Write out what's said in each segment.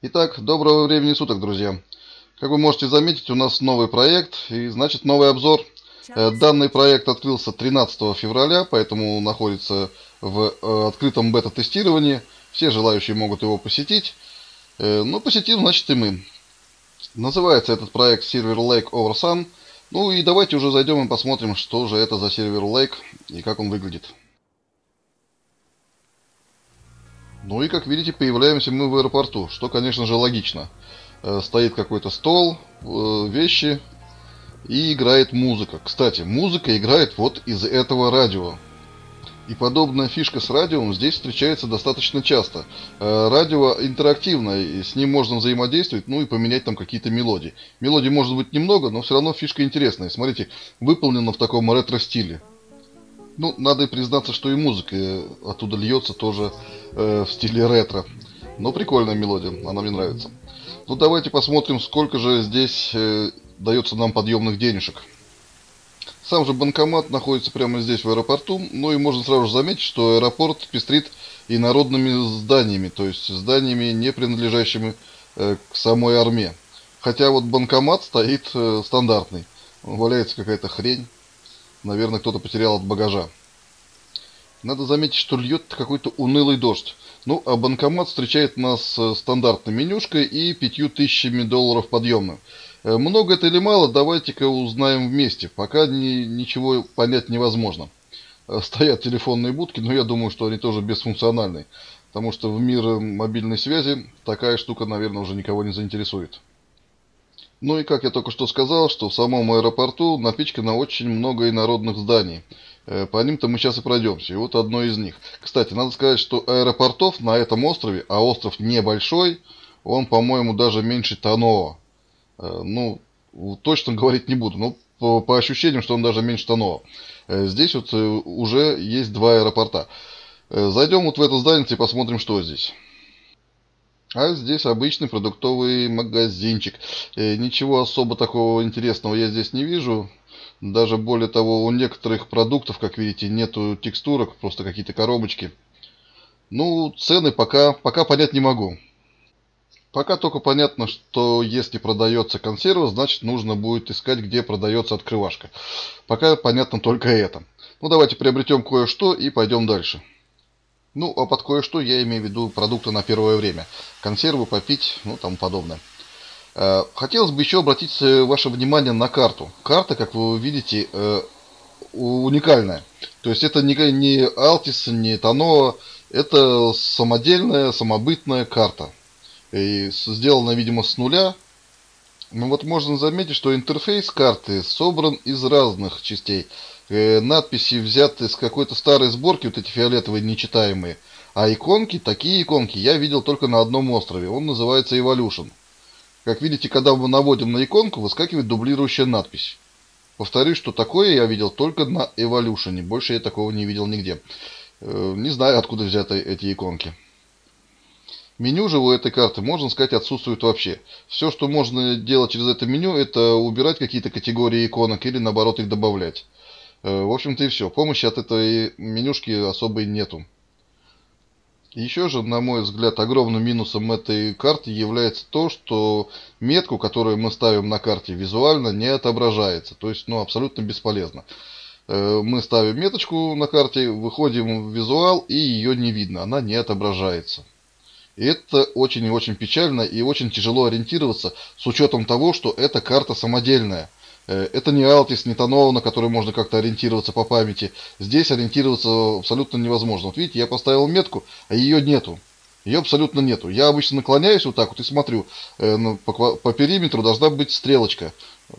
Итак, доброго времени суток, друзья. Как вы можете заметить, у нас новый проект и значит новый обзор. Э, данный проект открылся 13 февраля, поэтому находится в э, открытом бета-тестировании. Все желающие могут его посетить. Э, ну, посетим, значит, и мы. Называется этот проект сервер Lake Over Sun. Ну и давайте уже зайдем и посмотрим, что же это за сервер Lake и как он выглядит. Ну и, как видите, появляемся мы в аэропорту, что, конечно же, логично. Э, стоит какой-то стол, э, вещи и играет музыка. Кстати, музыка играет вот из этого радио. И подобная фишка с радио здесь встречается достаточно часто. Э, радио интерактивное, и с ним можно взаимодействовать, ну и поменять там какие-то мелодии. Мелодий может быть немного, но все равно фишка интересная. Смотрите, выполнена в таком ретро-стиле. Ну, надо и признаться, что и музыка оттуда льется тоже э, в стиле ретро. Но прикольная мелодия, она мне нравится. Ну, давайте посмотрим, сколько же здесь э, дается нам подъемных денежек. Сам же банкомат находится прямо здесь, в аэропорту. Ну и можно сразу же заметить, что аэропорт пестрит и народными зданиями, то есть зданиями, не принадлежащими э, к самой армии. Хотя вот банкомат стоит э, стандартный. Валяется какая-то хрень. Наверное, кто-то потерял от багажа. Надо заметить, что льет какой-то унылый дождь. Ну, а банкомат встречает нас стандартной менюшкой и пятью тысячами долларов подъемным. Э, много это или мало, давайте-ка узнаем вместе. Пока ни, ничего понять невозможно. Э, стоят телефонные будки, но я думаю, что они тоже бесфункциональные. Потому что в мир мобильной связи такая штука, наверное, уже никого не заинтересует. Ну и как я только что сказал, что в самом аэропорту напичкано очень много инородных зданий. Э, по ним-то мы сейчас и пройдемся. И вот одно из них. Кстати, надо сказать, что аэропортов на этом острове, а остров небольшой, он, по-моему, даже меньше Танова. Э, ну, точно говорить не буду, но по, по ощущениям, что он даже меньше Танова. Э, здесь вот уже есть два аэропорта. Зайдем вот в это здание и посмотрим, что здесь. А здесь обычный продуктовый магазинчик. Э, ничего особо такого интересного я здесь не вижу. Даже более того, у некоторых продуктов, как видите, нету текстурок, просто какие-то коробочки. Ну, цены пока, пока понять не могу. Пока только понятно, что если продается консерва, значит нужно будет искать, где продается открывашка. Пока понятно только это. Ну, давайте приобретем кое-что и пойдем дальше. Ну, а под кое-что я имею в виду продукты на первое время. Консервы попить, ну, тому подобное. Э, хотелось бы еще обратить э, ваше внимание на карту. Карта, как вы видите, э, уникальная. То есть это не, не Altis, не Tanoa, это самодельная, самобытная карта. И сделана, видимо, с нуля. Ну вот можно заметить, что интерфейс карты собран из разных частей надписи взяты с какой-то старой сборки, вот эти фиолетовые нечитаемые. А иконки, такие иконки я видел только на одном острове. Он называется Evolution. Как видите, когда мы наводим на иконку, выскакивает дублирующая надпись. Повторюсь, что такое я видел только на Evolution. Больше я такого не видел нигде. Э, не знаю, откуда взяты эти иконки. Меню же у этой карты, можно сказать, отсутствует вообще. Все, что можно делать через это меню, это убирать какие-то категории иконок или наоборот их добавлять. Э, в общем-то и все. Помощи от этой менюшки особой нету. Еще же, на мой взгляд, огромным минусом этой карты является то, что метку, которую мы ставим на карте, визуально не отображается. То есть, ну, абсолютно бесполезно. Э, мы ставим меточку на карте, выходим в визуал, и ее не видно, она не отображается. И это очень и очень печально, и очень тяжело ориентироваться с учетом того, что эта карта самодельная. Э, это не Altis, не Танова, на который можно как-то ориентироваться по памяти. Здесь ориентироваться абсолютно невозможно. Вот видите, я поставил метку, а ее нету. Ее абсолютно нету. Я обычно наклоняюсь вот так вот и смотрю. Э, по периметру должна быть стрелочка.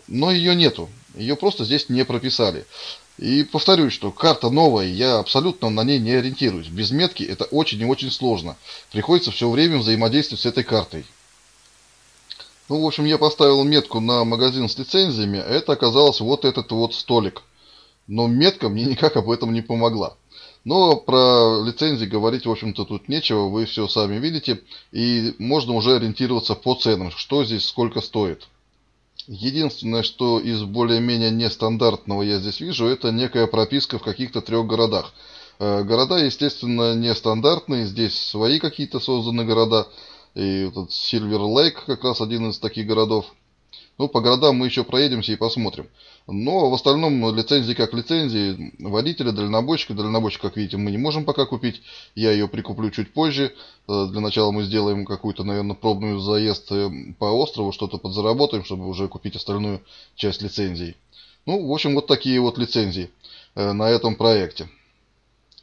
Но ее нету. Ее просто здесь не прописали. И повторюсь, что карта новая, я абсолютно на ней не ориентируюсь. Без метки это очень и очень сложно. Приходится все время взаимодействовать с этой картой. Ну, в общем, я поставил метку на магазин с лицензиями, а это оказалось вот этот вот столик. Но метка мне никак об этом не помогла. Но про лицензии говорить, в общем-то, тут нечего, вы все сами видите. И можно уже ориентироваться по ценам, что здесь сколько стоит. Единственное, что из более-менее нестандартного я здесь вижу, это некая прописка в каких-то трех городах. Э, города, естественно, нестандартные, здесь свои какие-то созданы города. И этот Сильвер Лейк как раз один из таких городов. Ну, по городам мы еще проедемся и посмотрим. Но в остальном лицензии как лицензии, водителя, дальнобойщика. Дальнобойщик, как видите, мы не можем пока купить. Я ее прикуплю чуть позже. Э, для начала мы сделаем какую-то, наверное, пробную заезд э, по острову, что-то подзаработаем, чтобы уже купить остальную часть лицензий. Ну, в общем, вот такие вот лицензии э, на этом проекте.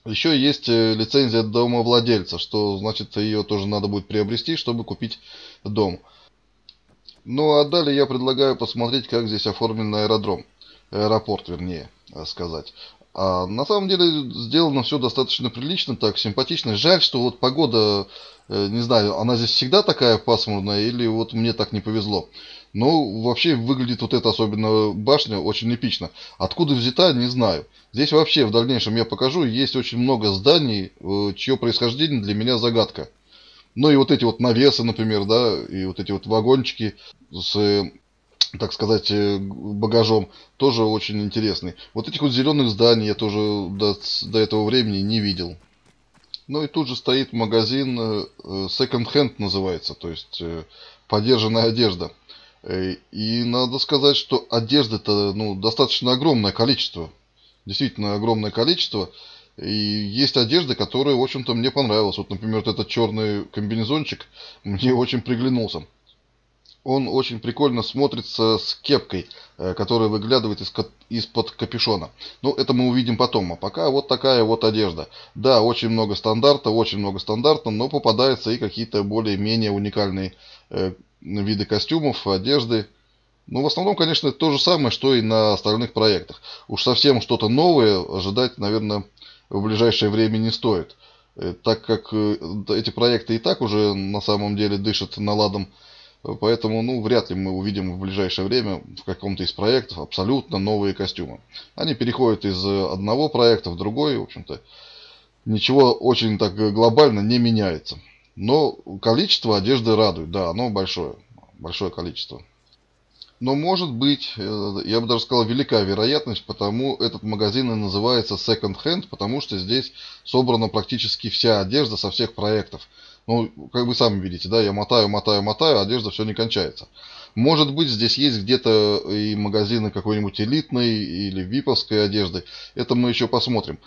Еще есть лицензия домовладельца, что значит ее тоже надо будет приобрести, чтобы купить дом. Ну а далее я предлагаю посмотреть, как здесь оформлен аэродром. Аэропорт, вернее э, сказать. А на самом деле сделано все достаточно прилично, так симпатично. Жаль, что вот погода, э, не знаю, она здесь всегда такая пасмурная или вот мне так не повезло. Но вообще выглядит вот эта особенно башня очень эпично. Откуда взята, не знаю. Здесь вообще в дальнейшем я покажу, есть очень много зданий, э, чье происхождение для меня загадка. Ну и вот эти вот навесы, например, да, и вот эти вот вагончики с, так сказать, э, багажом, тоже очень интересный. Вот этих вот зеленых зданий я тоже до, до этого времени не видел. Ну и тут же стоит магазин э, Second Hand называется, то есть э, подержанная одежда. И надо сказать, что одежды-то ну, достаточно огромное количество. Действительно огромное количество. И есть одежда, которая, в общем-то, мне понравилась. Вот, например, вот этот черный комбинезончик мне очень приглянулся. Он очень прикольно смотрится с кепкой, э, которая выглядывает из-под капюшона. Ну, это мы увидим потом. А пока вот такая вот одежда. Да, очень много стандарта, очень много стандарта, но попадаются и какие-то более-менее уникальные э, виды костюмов, одежды. Ну, в основном, конечно, то же самое, что и на остальных проектах. Уж совсем что-то новое ожидать, наверное, в ближайшее время не стоит. Э, так как э, эти проекты и так уже на самом деле дышат наладом, поэтому ну, вряд ли мы увидим в ближайшее время в каком-то из проектов абсолютно новые костюмы. Они переходят из одного проекта в другой, в общем-то, ничего очень так глобально не меняется. Но количество одежды радует, да, оно большое, большое количество. Но может быть, э, я бы даже сказал, велика вероятность, потому этот магазин и называется Second Hand, потому что здесь собрана практически вся одежда со всех проектов. Ну, как вы сами видите, да, я мотаю, мотаю, мотаю, одежда все не кончается. Может быть, здесь есть где-то и магазины какой-нибудь элитной или виповской одежды. Это мы еще посмотрим.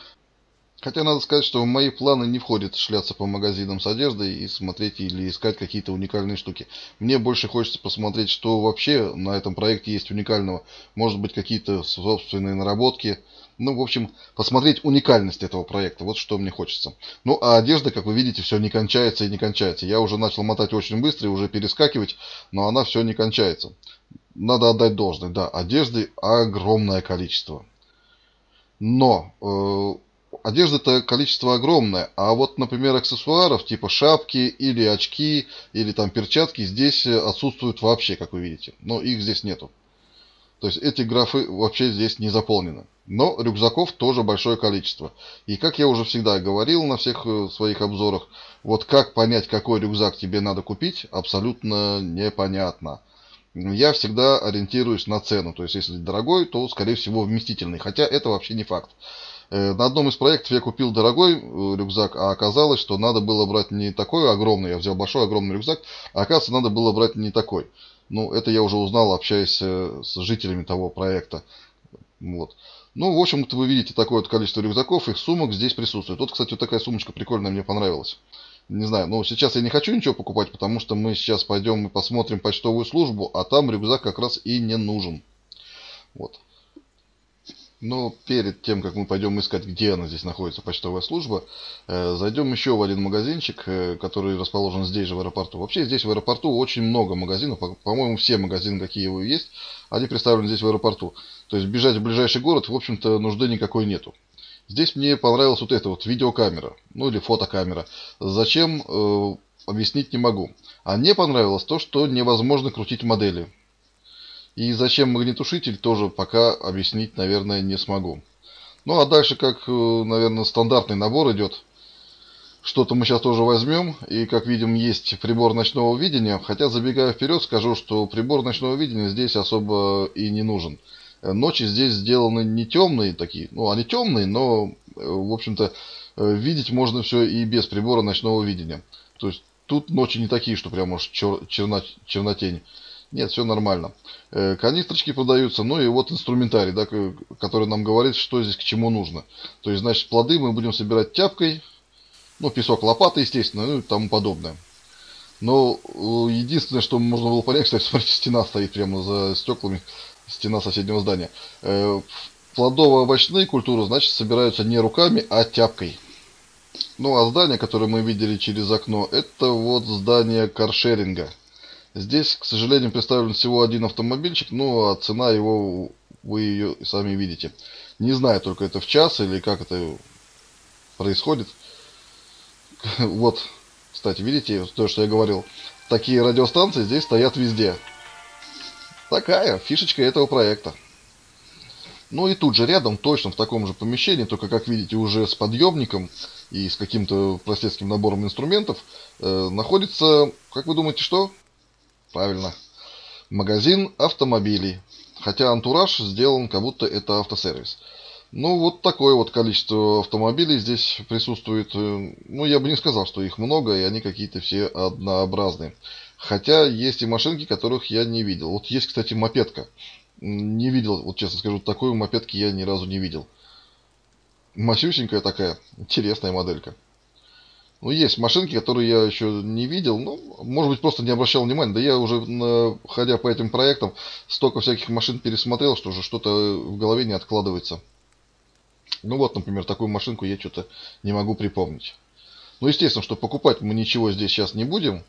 Хотя надо сказать, что в мои планы не входит шляться по магазинам с одеждой и смотреть или искать какие-то уникальные штуки. Мне больше хочется посмотреть, что вообще на этом проекте есть уникального. Может быть, какие-то собственные наработки. Ну, в общем, посмотреть уникальность этого проекта. Вот что мне хочется. Ну, а одежда, как вы видите, все не кончается и не кончается. Я уже начал мотать очень быстро и уже перескакивать, но она все не кончается. Надо отдать должное. Да, одежды огромное количество. Но... Э одежды-то количество огромное, а вот, например, аксессуаров типа шапки или очки или там перчатки здесь э, отсутствуют вообще, как вы видите. Но их здесь нету. То есть эти графы вообще здесь не заполнены. Но рюкзаков тоже большое количество. И как я уже всегда говорил на всех э, своих обзорах, вот как понять, какой рюкзак тебе надо купить, абсолютно непонятно. Я всегда ориентируюсь на цену. То есть если дорогой, то скорее всего вместительный. Хотя это вообще не факт. Э, на одном из проектов я купил дорогой э, рюкзак, а оказалось, что надо было брать не такой огромный, я взял большой огромный рюкзак, а оказывается, надо было брать не такой. Ну, это я уже узнал, общаясь э, с жителями того проекта. Вот. Ну, в общем-то, вы видите такое вот количество рюкзаков, их сумок здесь присутствует. Вот, кстати, вот такая сумочка прикольная, мне понравилась. Не знаю, ну, сейчас я не хочу ничего покупать, потому что мы сейчас пойдем и посмотрим почтовую службу, а там рюкзак как раз и не нужен. Вот. Но перед тем, как мы пойдем искать, где она здесь находится, почтовая служба, э, зайдем еще в один магазинчик, э, который расположен здесь же в аэропорту. Вообще здесь в аэропорту очень много магазинов, по-моему, все магазины, какие его есть, они представлены здесь в аэропорту. То есть бежать в ближайший город, в общем-то, нужды никакой нету. Здесь мне понравилась вот эта вот видеокамера, ну или фотокамера. Зачем, э, объяснить не могу. А мне понравилось то, что невозможно крутить модели. И зачем магнитушитель, тоже пока объяснить, наверное, не смогу. Ну а дальше, как, э, наверное, стандартный набор идет. Что-то мы сейчас тоже возьмем. И, как видим, есть прибор ночного видения. Хотя, забегая вперед, скажу, что прибор ночного видения здесь особо и не нужен. Ночи здесь сделаны не темные такие. Ну, они темные, но, э, в общем-то, э, видеть можно все и без прибора ночного видения. То есть тут ночи не такие, что прям уж чер, черна, чернотень. Нет, все нормально. Э, канистрочки продаются, ну и вот инструментарий, да, который нам говорит, что здесь к чему нужно. То есть, значит, плоды мы будем собирать тяпкой, ну, песок лопатой, естественно, ну и тому подобное. Но э, единственное, что можно было понять, кстати, смотрите, стена стоит прямо за стеклами, стена соседнего здания. Э, плодово-овощные культуры, значит, собираются не руками, а тяпкой. Ну, а здание, которое мы видели через окно, это вот здание каршеринга. Здесь, к сожалению, представлен всего один автомобильчик, ну, а цена его, вы ее сами видите. Не знаю, только это в час или как это происходит. Вот, кстати, видите, то, что я говорил. Такие радиостанции здесь стоят везде. Такая фишечка этого проекта. Ну и тут же рядом, точно в таком же помещении, только, как видите, уже с подъемником и с каким-то простецким набором инструментов, э, находится, как вы думаете, что? Правильно. Магазин автомобилей. Хотя антураж сделан, как будто это автосервис. Ну, вот такое вот количество автомобилей здесь присутствует. Э, ну, я бы не сказал, что их много, и они какие-то все однообразные. Хотя есть и машинки, которых я не видел. Вот есть, кстати, мопедка. Не видел, вот честно скажу, такой мопедки я ни разу не видел. Масюсенькая такая, интересная моделька. Ну, есть машинки, которые я еще не видел, ну, может быть, просто не обращал внимания. Да я уже, ходя по этим проектам, столько всяких машин пересмотрел, что уже что-то в голове не откладывается. Ну вот, например, такую машинку я что-то не могу припомнить. Ну, естественно, что покупать мы ничего здесь сейчас не будем,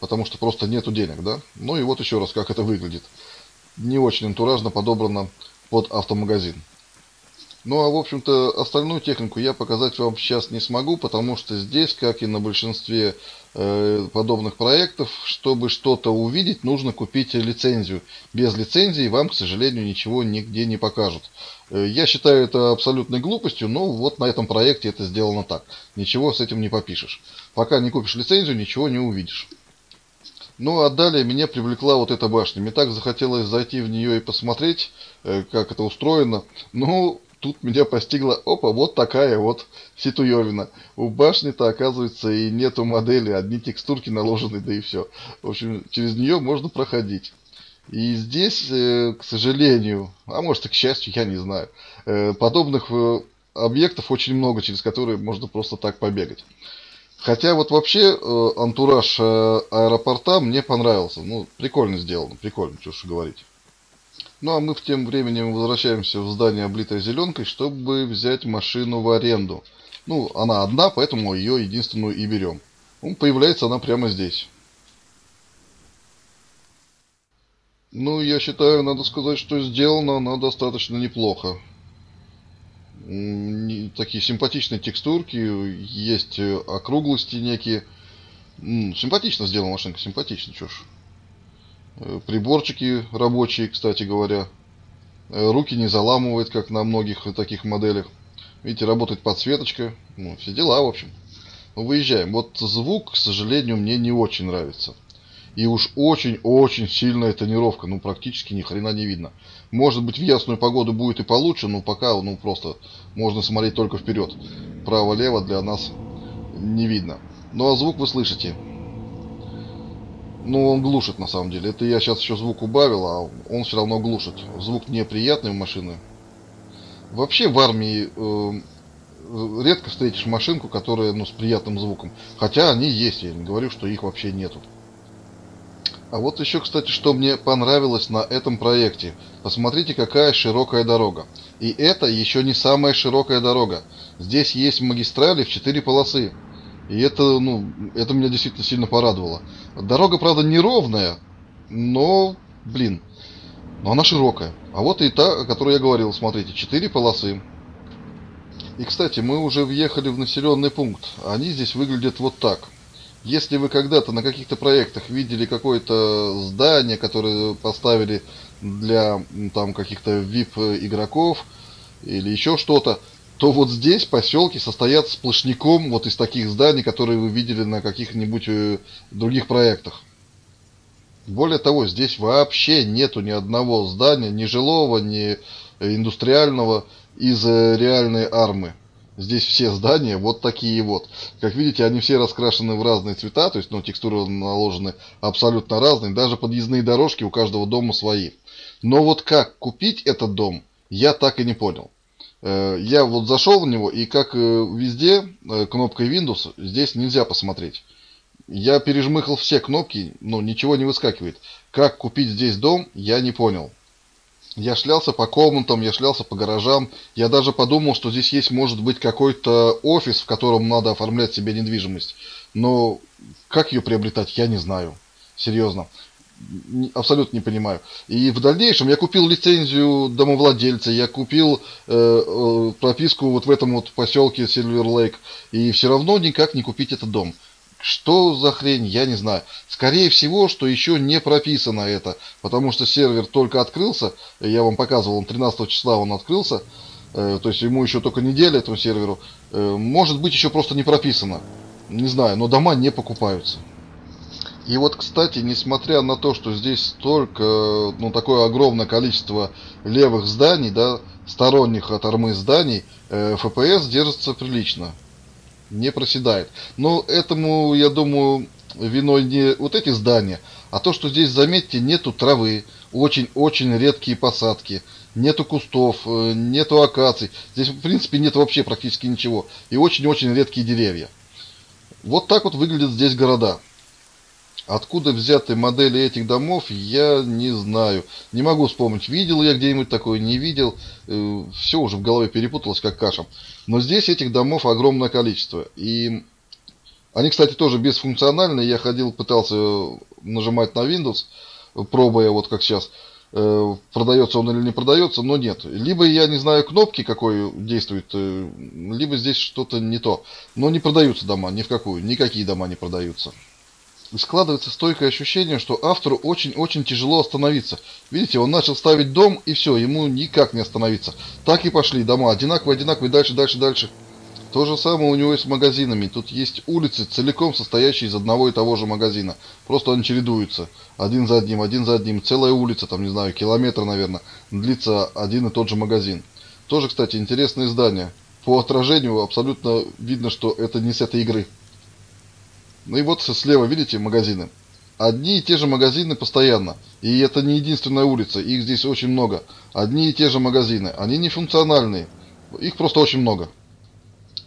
потому что просто нету денег, да? Ну и вот еще раз, как это выглядит. Не очень антуражно подобрано под автомагазин. Ну а в общем-то остальную технику я показать вам сейчас не смогу, потому что здесь, как и на большинстве э, подобных проектов, чтобы что-то увидеть, нужно купить лицензию. Без лицензии вам, к сожалению, ничего нигде не покажут. Э, я считаю это абсолютной глупостью, но вот на этом проекте это сделано так. Ничего с этим не попишешь. Пока не купишь лицензию, ничего не увидишь. Ну а далее меня привлекла вот эта башня. Мне так захотелось зайти в нее и посмотреть, э, как это устроено. Ну, тут меня постигла, опа, вот такая вот ситуевина. У башни-то, оказывается, и нету модели, одни текстурки наложены, да и все. В общем, через нее можно проходить. И здесь, э, к сожалению, а может и к счастью, я не знаю, э, подобных э, объектов очень много, через которые можно просто так побегать. Хотя вот вообще антураж аэропорта мне понравился. Ну, прикольно сделано, прикольно, что ж говорить. Ну а мы в тем временем возвращаемся в здание, облитое зеленкой, чтобы взять машину в аренду. Ну, она одна, поэтому ее единственную и берем. Ну, появляется она прямо здесь. Ну, я считаю, надо сказать, что сделана она достаточно неплохо. Такие симпатичные текстурки, есть округлости некие. Симпатично сделана машинка, симпатично. Э, приборчики рабочие, кстати говоря. Э, руки не заламывает, как на многих таких моделях. Видите, работает подсветочка. Ну, все дела, в общем. Выезжаем. Вот звук, к сожалению, мне не очень нравится. И уж очень-очень сильная тонировка. Ну, практически ни хрена не видно. Может быть, в ясную погоду будет и получше, но пока, ну, просто можно смотреть только вперед. Право-лево для нас не видно. Ну, а звук вы слышите. Ну, он глушит на самом деле. Это я сейчас еще звук убавил, а он все равно глушит. Звук неприятный у машины. Вообще в армии э, редко встретишь машинку, которая ну, с приятным звуком. Хотя они есть, я не говорю, что их вообще нету. А вот еще, кстати, что мне понравилось на этом проекте. Посмотрите, какая широкая дорога. И это еще не самая широкая дорога. Здесь есть магистрали в 4 полосы. И это, ну, это меня действительно сильно порадовало. Дорога, правда, неровная, но, блин, но она широкая. А вот и та, о которой я говорил, смотрите, четыре полосы. И, кстати, мы уже въехали в населенный пункт. Они здесь выглядят вот так. Если вы когда-то на каких-то проектах видели какое-то здание, которое поставили для там каких-то VIP игроков или еще что-то, то вот здесь поселки состоят сплошняком вот из таких зданий, которые вы видели на каких-нибудь э, других проектах. Более того, здесь вообще нету ни одного здания, ни жилого, ни индустриального из э, реальной армы. Здесь все здания вот такие вот. Как видите, они все раскрашены в разные цвета, то есть ну, текстуры наложены абсолютно разные. Даже подъездные дорожки у каждого дома свои. Но вот как купить этот дом, я так и не понял. Э, я вот зашел в него, и как э, везде э, кнопкой Windows, здесь нельзя посмотреть. Я пережмыхал все кнопки, но ничего не выскакивает. Как купить здесь дом, я не понял. Я шлялся по комнатам, я шлялся по гаражам. Я даже подумал, что здесь есть, может быть, какой-то офис, в котором надо оформлять себе недвижимость. Но как ее приобретать, я не знаю. Серьезно. Абсолютно не понимаю. И в дальнейшем я купил лицензию домовладельца, я купил э, э, прописку вот в этом вот поселке Сильвер Лейк, и все равно никак не купить этот дом. Что за хрень, я не знаю. Скорее всего, что еще не прописано это, потому что сервер только открылся, я вам показывал, он 13 числа он открылся, э, то есть ему еще только неделя этому серверу. Э, может быть еще просто не прописано, не знаю, но дома не покупаются. И вот, кстати, несмотря на то, что здесь столько, ну, такое огромное количество левых зданий, да, сторонних от армы зданий, э, FPS держится прилично не проседает. Но этому, я думаю, виной не вот эти здания, а то, что здесь, заметьте, нету травы, очень-очень редкие посадки, нету кустов, э, нету акаций. Здесь, в принципе, нет вообще практически ничего. И очень-очень редкие деревья. Вот так вот выглядят здесь города. Откуда взяты модели этих домов, я не знаю. Не могу вспомнить, видел я где-нибудь такое, не видел. Э, Все уже в голове перепуталось, как каша. Но здесь этих домов огромное количество. И они, кстати, тоже бесфункциональные. Я ходил, пытался нажимать на Windows, пробуя вот как сейчас. Э, продается он или не продается, но нет. Либо я не знаю кнопки, какой действует, э, либо здесь что-то не то. Но не продаются дома, ни в какую. Никакие дома не продаются складывается стойкое ощущение, что автору очень-очень тяжело остановиться. Видите, он начал ставить дом, и все, ему никак не остановиться. Так и пошли дома, одинаковые, одинаковые, дальше, дальше, дальше. То же самое у него и с магазинами. Тут есть улицы, целиком состоящие из одного и того же магазина. Просто они чередуются. Один за одним, один за одним. Целая улица, там, не знаю, километр, наверное, длится один и тот же магазин. Тоже, кстати, интересное здание. По отражению абсолютно видно, что это не с этой игры. Ну и вот слева, видите, магазины. Одни и те же магазины постоянно. И это не единственная улица, их здесь очень много. Одни и те же магазины. Они не функциональные. Их просто очень много.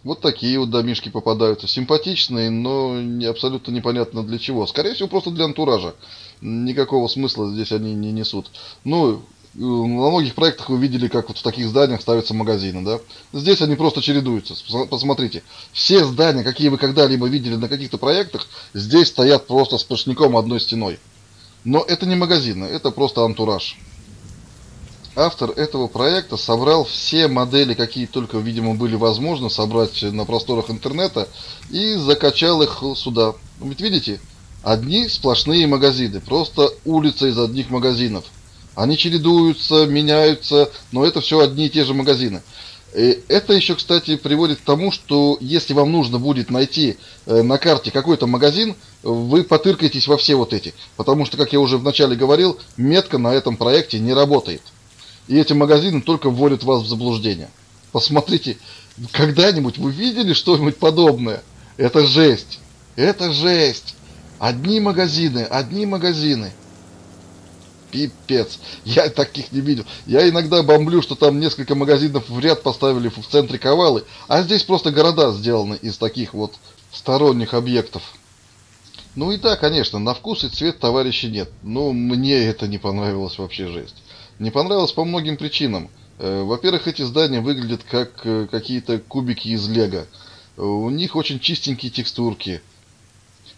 Вот такие вот домишки попадаются. Симпатичные, но абсолютно непонятно для чего. Скорее всего, просто для антуража. Никакого смысла здесь они не несут. Ну, На многих проектах вы видели, как вот в таких зданиях ставятся магазины, да? Здесь они просто чередуются. Посмотрите, все здания, какие вы когда-либо видели на каких-то проектах, здесь стоят просто сплошняком одной стеной. Но это не магазины, это просто антураж. Автор этого проекта собрал все модели, какие только, видимо, были возможно собрать на просторах интернета и закачал их сюда. Ведь видите, одни сплошные магазины, просто улица из одних магазинов – они чередуются, меняются, но это все одни и те же магазины. И это еще, кстати, приводит к тому, что если вам нужно будет найти э, на карте какой-то магазин, вы потыркаетесь во все вот эти. Потому что, как я уже вначале говорил, метка на этом проекте не работает. И эти магазины только вводят вас в заблуждение. Посмотрите, когда-нибудь вы видели что-нибудь подобное? Это жесть. Это жесть. Одни магазины, одни магазины. Пипец. Я таких не видел. Я иногда бомблю, что там несколько магазинов в ряд поставили в центре Ковалы, а здесь просто города сделаны из таких вот сторонних объектов. Ну и да, конечно, на вкус и цвет товарища нет. Но мне это не понравилось вообще жесть. Не понравилось по многим причинам. Э, во-первых, эти здания выглядят как э, какие-то кубики из лего. У них очень чистенькие текстурки.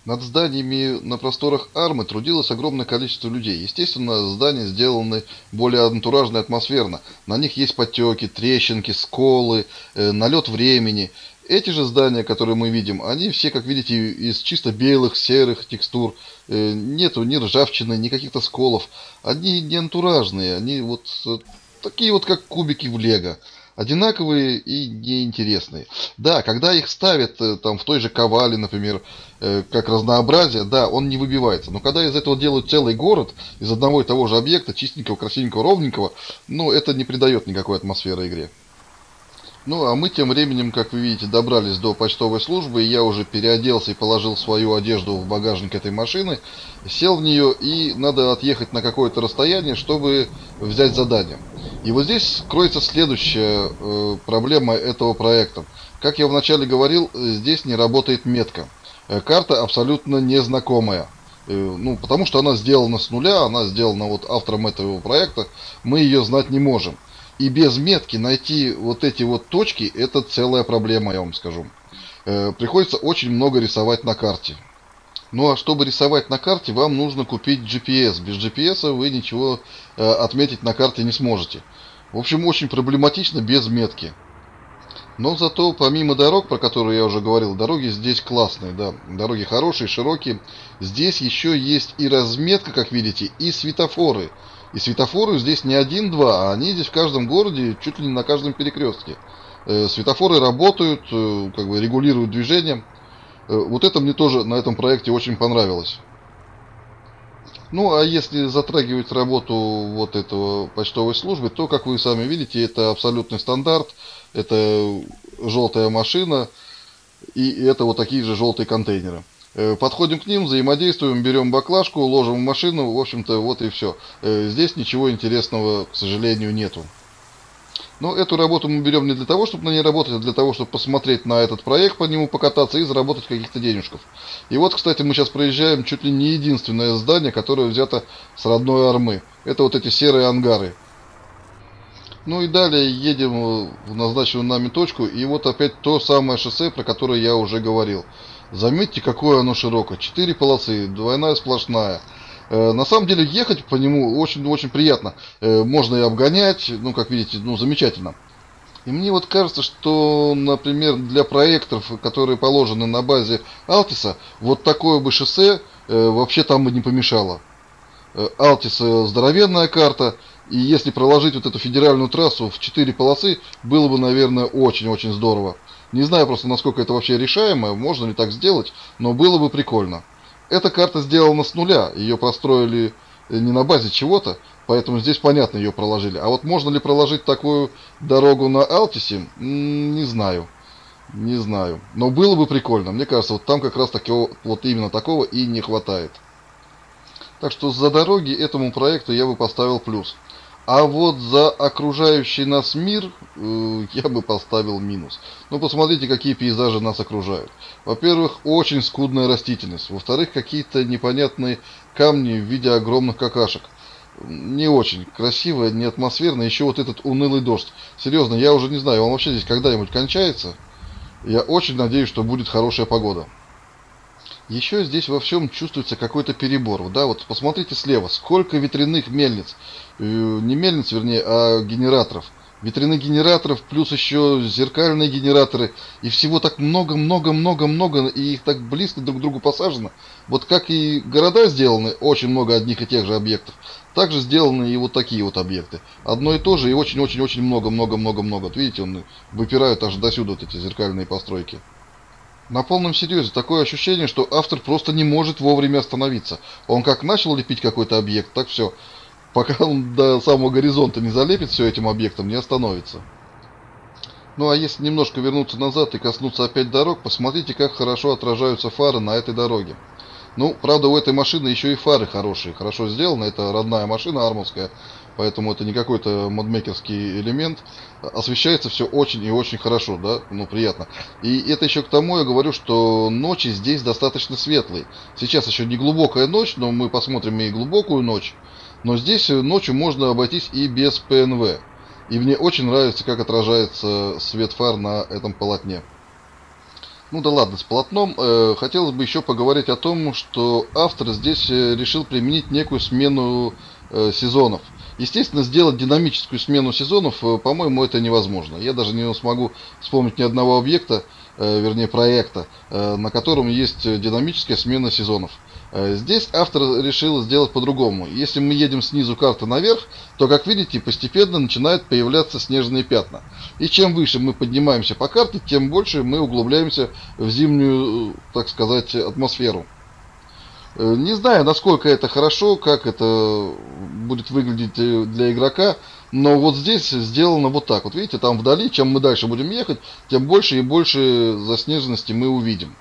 Над зданиями на просторах Армы трудилось огромное количество людей. Естественно, здания сделаны более антуражно и атмосферно. На них есть потеки, трещинки, сколы, э, налет времени. Эти же здания, которые мы видим, они все, как видите, из чисто белых, серых текстур. Э, нету ни ржавчины, ни каких-то сколов. Они не антуражные, они вот э, такие вот, как кубики в лего одинаковые и неинтересные. Да, когда их ставят э, там в той же ковале, например, э, как разнообразие, да, он не выбивается. Но когда из этого делают целый город, из одного и того же объекта, чистенького, красивенького, ровненького, ну, это не придает никакой атмосферы игре. Ну, а мы тем временем, как вы видите, добрались до почтовой службы, и я уже переоделся и положил свою одежду в багажник этой машины, сел в нее, и надо отъехать на какое-то расстояние, чтобы взять задание. И вот здесь кроется следующая э, проблема этого проекта. Как я вначале говорил, здесь не работает метка. Э, карта абсолютно незнакомая. Э, ну, потому что она сделана с нуля, она сделана вот автором этого проекта, мы ее знать не можем. И без метки найти вот эти вот точки, это целая проблема, я вам скажу. Э, приходится очень много рисовать на карте. Ну а чтобы рисовать на карте, вам нужно купить GPS. Без GPS вы ничего э, отметить на карте не сможете. В общем, очень проблематично без метки. Но зато помимо дорог, про которые я уже говорил, дороги здесь классные, да. Дороги хорошие, широкие. Здесь еще есть и разметка, как видите, и светофоры. И светофоры здесь не один-два, а они здесь в каждом городе, чуть ли не на каждом перекрестке. Э, светофоры работают, э, как бы регулируют движение. Э, вот это мне тоже на этом проекте очень понравилось. Ну, а если затрагивать работу вот этого почтовой службы, то, как вы сами видите, это абсолютный стандарт. Это желтая машина, и это вот такие же желтые контейнеры. Э, подходим к ним, взаимодействуем, берем баклажку, ложим в машину, в общем-то, вот и все. Э, здесь ничего интересного, к сожалению, нету. Но эту работу мы берем не для того, чтобы на ней работать, а для того, чтобы посмотреть на этот проект, по нему покататься и заработать каких-то денежков. И вот, кстати, мы сейчас проезжаем чуть ли не единственное здание, которое взято с родной армы. Это вот эти серые ангары. Ну и далее едем в назначенную нами точку, и вот опять то самое шоссе, про которое я уже говорил. Заметьте, какое оно широкое. Четыре полосы, двойная сплошная. Э, на самом деле ехать по нему очень-очень приятно. Э, можно и обгонять, ну, как видите, ну, замечательно. И мне вот кажется, что, например, для проектов, которые положены на базе Алтиса, вот такое бы шоссе э, вообще там бы не помешало. Алтис здоровенная карта, и если проложить вот эту федеральную трассу в четыре полосы, было бы, наверное, очень-очень здорово. Не знаю просто, насколько это вообще решаемо, можно ли так сделать, но было бы прикольно. Эта карта сделана с нуля, ее построили э, не на базе чего-то, поэтому здесь понятно ее проложили. А вот можно ли проложить такую дорогу на Алтисе, не знаю. Не знаю. Но было бы прикольно. Мне кажется, вот там как раз такого, вот именно такого и не хватает. Так что за дороги этому проекту я бы поставил плюс. А вот за окружающий нас мир э, я бы поставил минус. Ну, посмотрите, какие пейзажи нас окружают. Во-первых, очень скудная растительность. Во-вторых, какие-то непонятные камни в виде огромных какашек. Не очень красиво, не атмосферно. Еще вот этот унылый дождь. Серьезно, я уже не знаю, он вообще здесь когда-нибудь кончается. Я очень надеюсь, что будет хорошая погода. Еще здесь во всем чувствуется какой-то перебор. Да, вот посмотрите слева, сколько ветряных мельниц. Э, не мельниц, вернее, а генераторов. Ветряных генераторов, плюс еще зеркальные генераторы. И всего так много-много-много-много, и их так близко друг к другу посажено. Вот как и города сделаны, очень много одних и тех же объектов. Также сделаны и вот такие вот объекты. Одно и то же, и очень-очень-очень много-много-много-много. Вот видите, он выпирают аж до сюда вот эти зеркальные постройки. На полном серьезе такое ощущение, что автор просто не может вовремя остановиться. Он как начал лепить какой-то объект, так все. Пока он до самого горизонта не залепит все этим объектом, не остановится. Ну а если немножко вернуться назад и коснуться опять дорог, посмотрите, как хорошо отражаются фары на этой дороге. Ну, правда, у этой машины еще и фары хорошие, хорошо сделаны. Это родная машина армовская, поэтому это не какой-то модмекерский элемент. Освещается все очень и очень хорошо, да, ну, приятно. И это еще к тому я говорю, что ночи здесь достаточно светлые. Сейчас еще не глубокая ночь, но мы посмотрим и глубокую ночь. Но здесь ночью можно обойтись и без ПНВ. И мне очень нравится, как отражается свет фар на этом полотне. Ну да ладно, с полотном. Э, хотелось бы еще поговорить о том, что автор здесь э, решил применить некую смену э, сезонов. Естественно, сделать динамическую смену сезонов, э, по-моему, это невозможно. Я даже не смогу вспомнить ни одного объекта, э, вернее проекта, э, на котором есть динамическая смена сезонов. Э, здесь автор решил сделать по-другому. Если мы едем снизу карты наверх, то, как видите, постепенно начинают появляться снежные пятна. И чем выше мы поднимаемся по карте, тем больше мы углубляемся в зимнюю, так сказать, атмосферу. Э, не знаю, насколько это хорошо, как это будет выглядеть э, для игрока, Но вот здесь сделано вот так. Вот видите, там вдали, чем мы дальше будем ехать, тем больше и больше заснеженности мы увидим.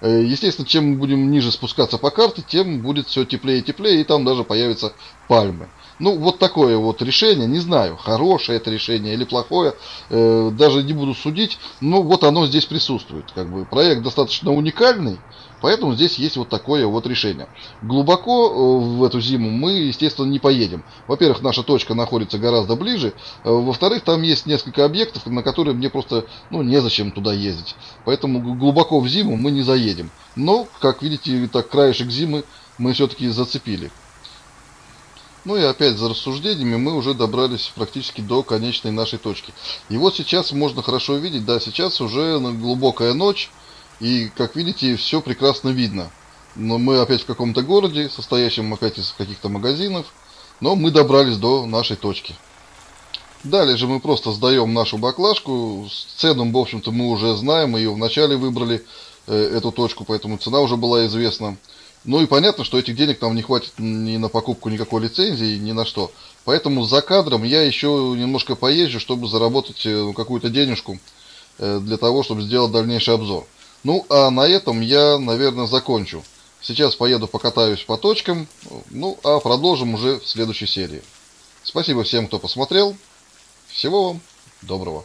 Э, естественно, чем мы будем ниже спускаться по карте, тем будет все теплее и теплее, и там даже появятся пальмы. Ну, вот такое вот решение, не знаю, хорошее это решение или плохое, э, даже не буду судить, но вот оно здесь присутствует. Как бы проект достаточно уникальный, поэтому здесь есть вот такое вот решение. Глубоко э, в эту зиму мы, естественно, не поедем. Во-первых, наша точка находится гораздо ближе, э, во-вторых, там есть несколько объектов, на которые мне просто, ну, незачем туда ездить. Поэтому глубоко в зиму мы не заедем. Но, как видите, так краешек зимы мы все-таки зацепили. Ну и опять за рассуждениями мы уже добрались практически до конечной нашей точки. И вот сейчас можно хорошо видеть, да, сейчас уже глубокая ночь, и как видите, все прекрасно видно. Но мы опять в каком-то городе, состоящем опять из каких-то магазинов, но мы добрались до нашей точки. Далее же мы просто сдаем нашу баклажку. Цену, в общем-то, мы уже знаем, мы ее вначале выбрали, э, эту точку, поэтому цена уже была известна. Ну и понятно, что этих денег нам не хватит ни на покупку никакой лицензии, ни на что. Поэтому за кадром я еще немножко поезжу, чтобы заработать э, какую-то денежку э, для того, чтобы сделать дальнейший обзор. Ну, а на этом я, наверное, закончу. Сейчас поеду покатаюсь по точкам, ну, а продолжим уже в следующей серии. Спасибо всем, кто посмотрел. Всего вам доброго.